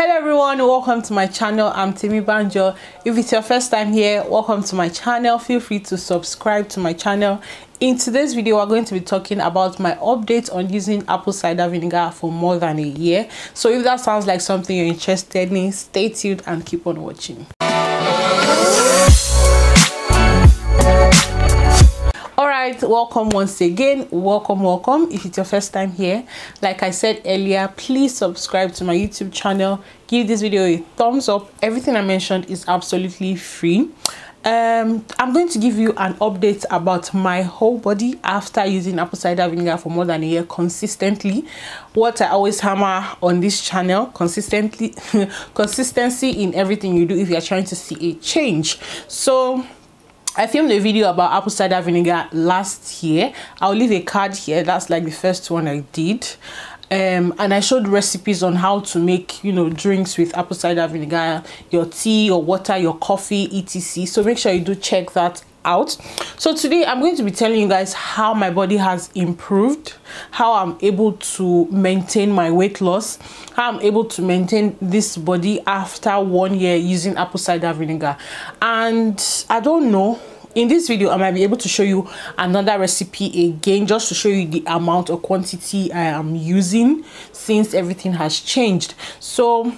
hello everyone. Welcome to my channel. I'm Temi Banjo. If it's your first time here welcome to my channel. Feel free to subscribe to my channel. In today's video we're going to be talking about my update on using apple cider vinegar for more than a year. So if that sounds like something you're interested in stay tuned and keep on watching right welcome once again. Welcome welcome. If it's your first time here like i said earlier please subscribe to my youtube channel. Give this video a thumbs up. Everything i mentioned is absolutely free. Um i'm going to give you an update about my whole body after using apple cider vinegar for more than a year consistently. What i always hammer on this channel consistently consistency in everything you do if you're trying to see a change. So I filmed a video about apple cider vinegar last year. I'll leave a card here. That's like the first one I did. Um, and I showed recipes on how to make, you know, drinks with apple cider vinegar, your tea, your water, your coffee, etc. So make sure you do check that out. So today i'm going to be telling you guys how my body has improved how i'm able to maintain my weight loss how i'm able to maintain this body after one year using apple cider vinegar. And i don't know in this video i might be able to show you another recipe again just to show you the amount or quantity i am using since everything has changed. So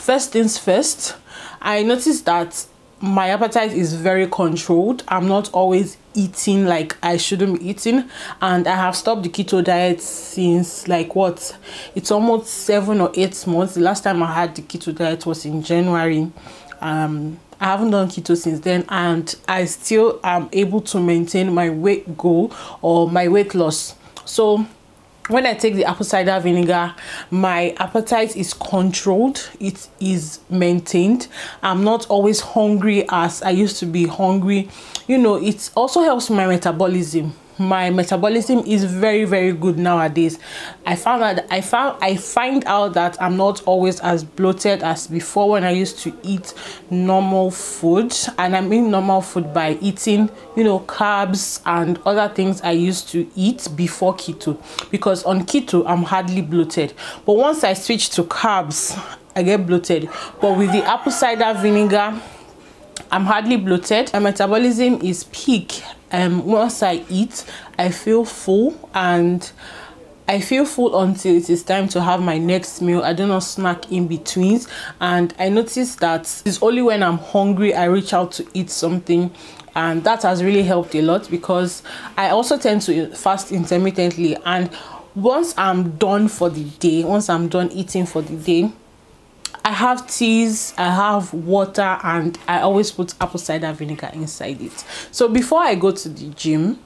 first things first i noticed that my appetite is very controlled. I'm not always eating like i shouldn't be eating. And i have stopped the keto diet since like what? It's almost seven or eight months. The last time i had the keto diet was in january. Um i haven't done keto since then. And i still am able to maintain my weight goal or my weight loss. So when I take the apple cider vinegar, my appetite is controlled, it is maintained. I'm not always hungry as I used to be hungry. You know, it also helps my metabolism my metabolism is very very good nowadays. I found that i found i find out that i'm not always as bloated as before when i used to eat normal food. And i mean normal food by eating you know carbs and other things i used to eat before keto. Because on keto i'm hardly bloated. But once i switch to carbs i get bloated. But with the apple cider vinegar I'm hardly bloated. My metabolism is peak. Um, once I eat, I feel full and I feel full until it is time to have my next meal. I do not snack in betweens. And I notice that it's only when I'm hungry I reach out to eat something and that has really helped a lot because I also tend to fast intermittently and once I'm done for the day, once I'm done eating for the day, I have teas, I have water, and I always put apple cider vinegar inside it. So before I go to the gym,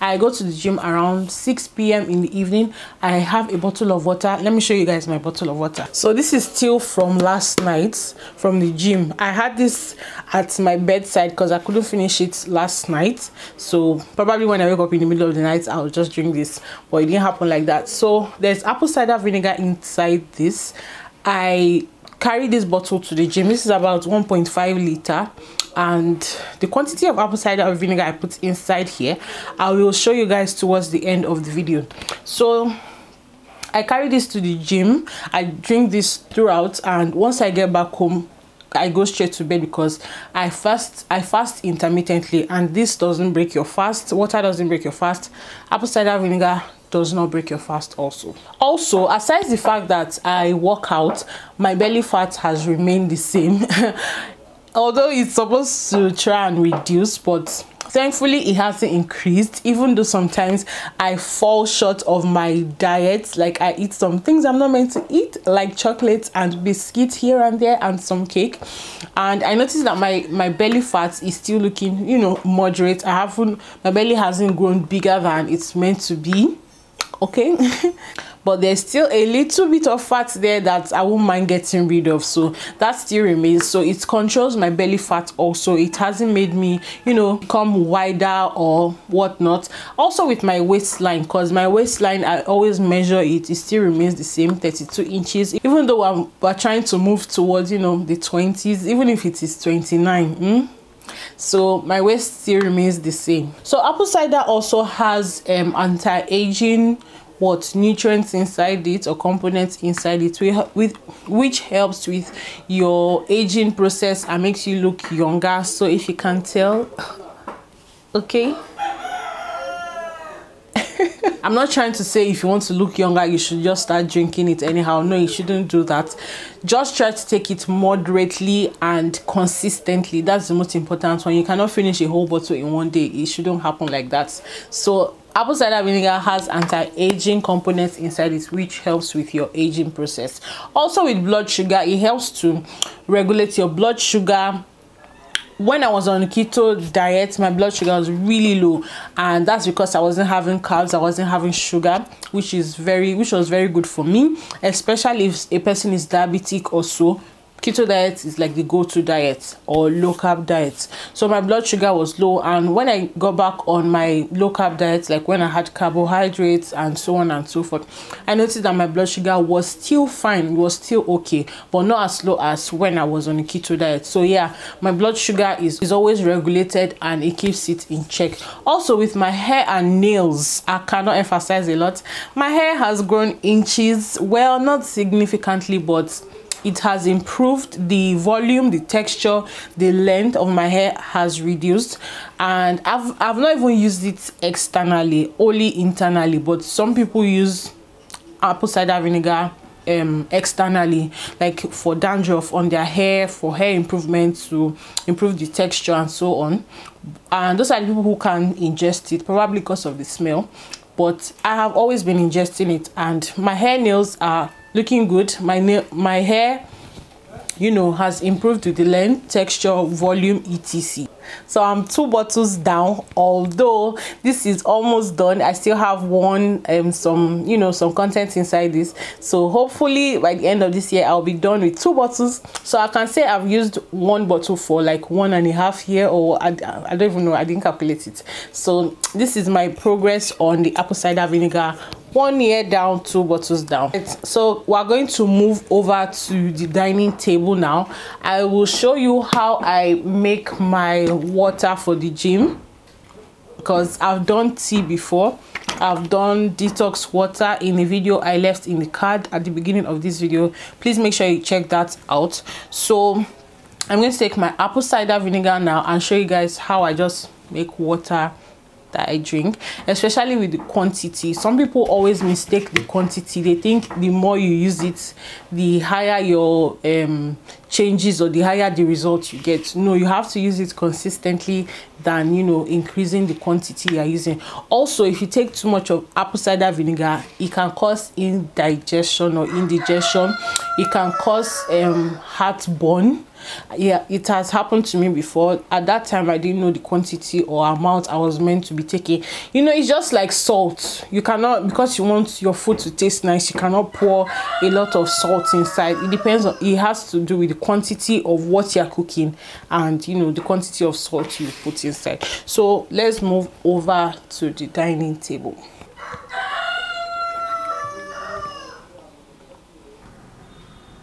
I go to the gym around 6 p.m. in the evening. I have a bottle of water. Let me show you guys my bottle of water. So this is still from last night from the gym. I had this at my bedside because I couldn't finish it last night. So probably when I wake up in the middle of the night, I'll just drink this. But it didn't happen like that. So there's apple cider vinegar inside this. I carry this bottle to the gym. This is about 1.5 liter. And the quantity of apple cider vinegar i put inside here i will show you guys towards the end of the video. So i carry this to the gym. I drink this throughout. And once i get back home I go straight to bed because I fast I fast intermittently. And this doesn't break your fast. Water doesn't break your fast. Apple cider vinegar does not break your fast also. Also aside the fact that i work out my belly fat has remained the same. Although it's supposed to try and reduce but thankfully it hasn't increased even though sometimes i fall short of my diet. Like i eat some things i'm not meant to eat like chocolate and biscuit here and there and some cake. And i noticed that my my belly fat is still looking you know moderate. I haven't my belly hasn't grown bigger than it's meant to be okay. But there's still a little bit of fat there that i won't mind getting rid of. So that still remains. So it controls my belly fat also. It hasn't made me you know become wider or whatnot. Also with my waistline because my waistline i always measure it. It still remains the same 32 inches. Even though i'm trying to move towards you know the 20s even if it is 29 mm? So my waist still remains the same. So apple cider also has um anti-aging what nutrients inside it or components inside it with which helps with your aging process and makes you look younger. So if you can tell okay I'm not trying to say if you want to look younger, you should just start drinking it anyhow. No, you shouldn't do that. Just try to take it moderately and consistently. That's the most important one. You cannot finish a whole bottle in one day. It shouldn't happen like that. So apple cider vinegar has anti-aging components inside it which helps with your aging process also with blood sugar it helps to regulate your blood sugar when I was on keto diet, my blood sugar was really low, and that's because I wasn't having carbs, I wasn't having sugar, which is very, which was very good for me, especially if a person is diabetic or so keto diet is like the go-to diet or low carb diet. So my blood sugar was low and when i got back on my low carb diet like when i had carbohydrates and so on and so forth i noticed that my blood sugar was still fine it was still okay but not as low as when i was on a keto diet. So yeah my blood sugar is, is always regulated and it keeps it in check. Also with my hair and nails i cannot emphasize a lot. My hair has grown inches well not significantly but it has improved the volume the texture the length of my hair has reduced. And i've i've not even used it externally only internally but some people use apple cider vinegar um, externally like for dandruff on their hair for hair improvement to improve the texture and so on. And those are the people who can ingest it probably because of the smell. But i have always been ingesting it and my hair nails are looking good. My nail my hair you know has improved with the length texture volume etc. So i'm two bottles down. Although this is almost done i still have one um some you know some content inside this. So hopefully by the end of this year i'll be done with two bottles. So i can say i've used one bottle for like one and a half year or i, I don't even know i didn't calculate it. So this is my progress on the apple cider vinegar one year down two bottles down. So we're going to move over to the dining table now. I will show you how i make my water for the gym because I've done tea before. I've done detox water in a video I left in the card at the beginning of this video. Please make sure you check that out. So I'm going to take my apple cider vinegar now and show you guys how I just make water that I drink, especially with the quantity. Some people always mistake the quantity. They think the more you use it, the higher your um, changes or the higher the results you get. No, you have to use it consistently than, you know, increasing the quantity you're using. Also, if you take too much of apple cider vinegar, it can cause indigestion or indigestion. It can cause um, heartburn yeah it has happened to me before at that time i didn't know the quantity or amount i was meant to be taking you know it's just like salt you cannot because you want your food to taste nice you cannot pour a lot of salt inside it depends on it has to do with the quantity of what you're cooking and you know the quantity of salt you put inside. So let's move over to the dining table.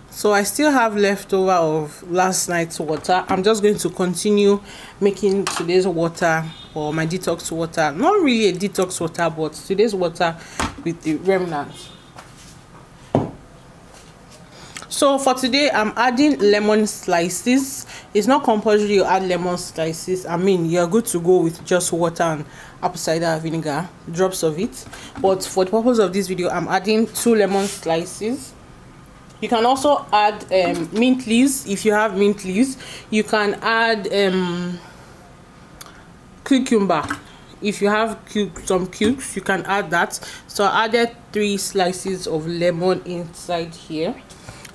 So i still have leftover of last night's water. I'm just going to continue making today's water or my detox water. Not really a detox water but today's water with the remnants so for today i'm adding lemon slices. It's not compulsory you add lemon slices. I mean you're good to go with just water and apple cider vinegar drops of it. But for the purpose of this video i'm adding two lemon slices. You can also add um, mint leaves. If you have mint leaves you can add um, cucumber. If you have some cubes you can add that. So i added three slices of lemon inside here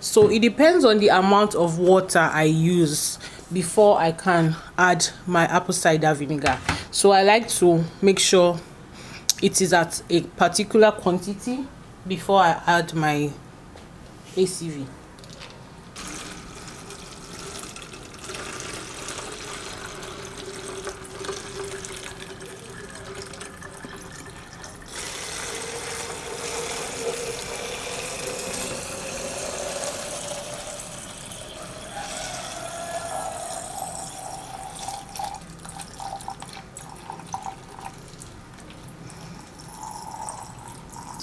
so it depends on the amount of water i use before i can add my apple cider vinegar so i like to make sure it is at a particular quantity before i add my ACV.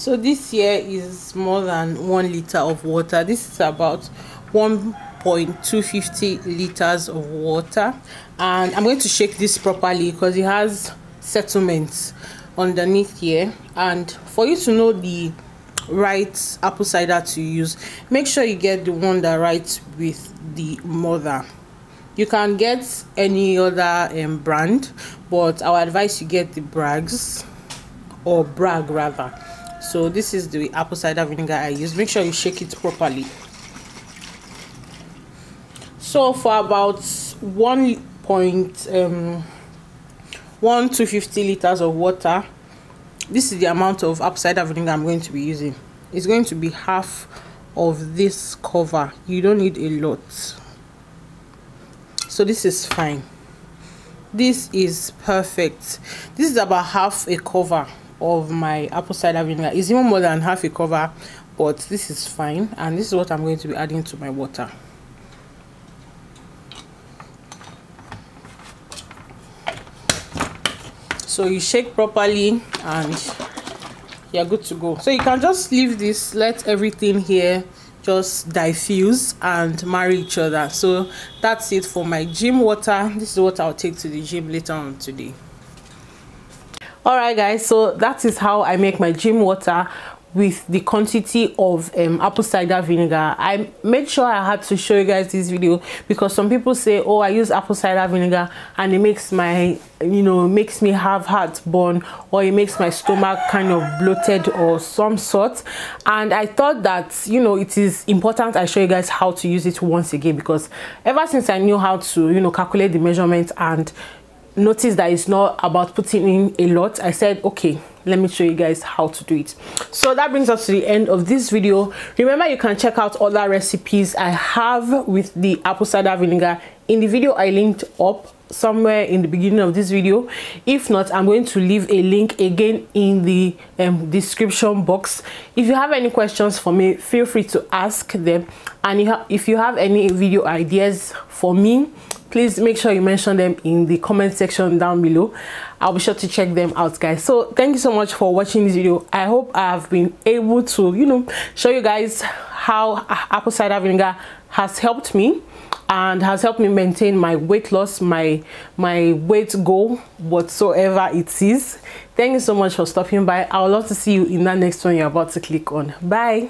So this here is more than one liter of water. This is about 1.250 liters of water. And i'm going to shake this properly because it has settlements underneath here. And for you to know the right apple cider to use make sure you get the one that writes with the mother. You can get any other um, brand but i would advise you get the Braggs or Bragg rather so this is the apple cider vinegar i use. Make sure you shake it properly. So for about one point um one to 50 liters of water this is the amount of apple cider vinegar i'm going to be using. It's going to be half of this cover. You don't need a lot. So this is fine. This is perfect. This is about half a cover of my apple cider vinegar. It's even more than half a cover but this is fine. And this is what i'm going to be adding to my water. So you shake properly and you're good to go. So you can just leave this let everything here just diffuse and marry each other. So that's it for my gym water. This is what i'll take to the gym later on today all right guys so that is how i make my gym water with the quantity of um, apple cider vinegar. I made sure i had to show you guys this video because some people say oh i use apple cider vinegar and it makes my you know makes me have heartburn or it makes my stomach kind of bloated or some sort. And i thought that you know it is important i show you guys how to use it once again because ever since i knew how to you know calculate the measurement and notice that it's not about putting in a lot i said okay let me show you guys how to do it. So that brings us to the end of this video. Remember you can check out other recipes i have with the apple cider vinegar in the video i linked up somewhere in the beginning of this video. If not i'm going to leave a link again in the um, description box. If you have any questions for me feel free to ask them. And if you have any video ideas for me please make sure you mention them in the comment section down below. I'll be sure to check them out guys. So thank you so much for watching this video. I hope i have been able to you know show you guys how apple cider vinegar has helped me and has helped me maintain my weight loss my my weight goal whatsoever it is. Thank you so much for stopping by. I would love to see you in that next one you're about to click on. Bye